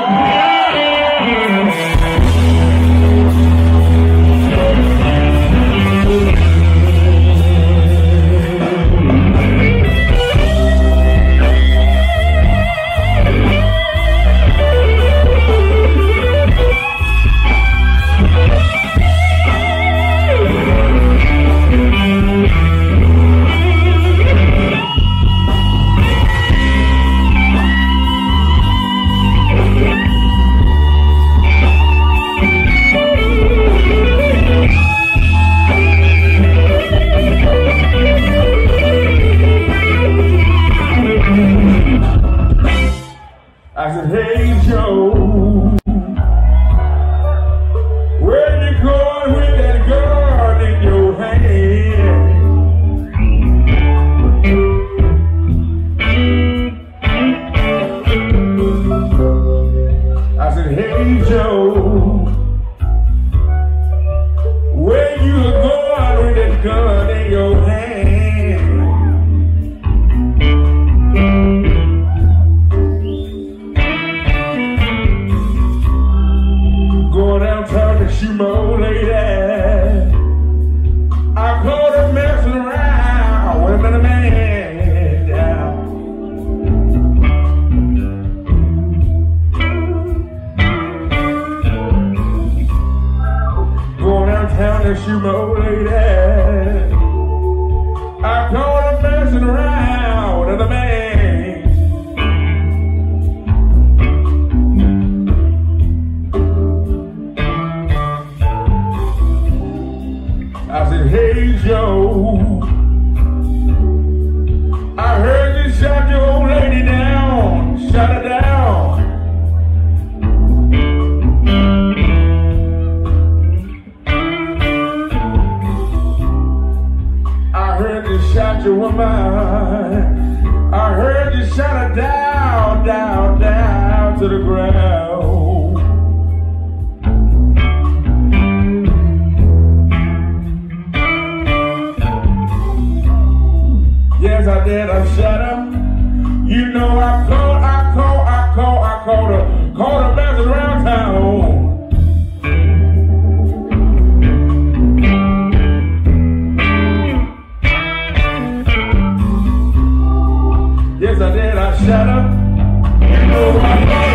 Yeah. more lady. I caught her messing around with a man shoot my old lady. I caught her messing around with a man. I said, hey, Joe. I heard you shot your old lady down. Shut her down. I heard you shot your woman. I heard you shot her down, down, down to the ground. I did, I shut up. You know I call, I call, I call, I call the, call the best around town. Yes, I did. I shut up. You know I